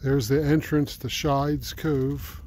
There's the entrance to Shides Cove.